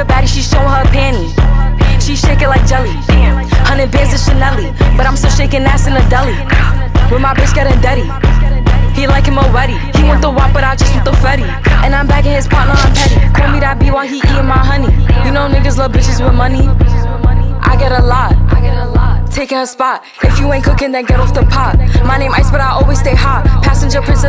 a baddie, she showing her panties, She shake it like jelly. Hundred bands of Chanel, but I'm still shaking ass in a deli. With my bitch getting dirty. He like him already. He want the wop, but I just want the fetty. And I'm back in his partner, I'm petty. Call me that B while he eating my honey. You know niggas love bitches with money. I get a lot. Taking her spot. If you ain't cooking, then get off the pot. My name Ice, but I always stay hot. Passenger princess.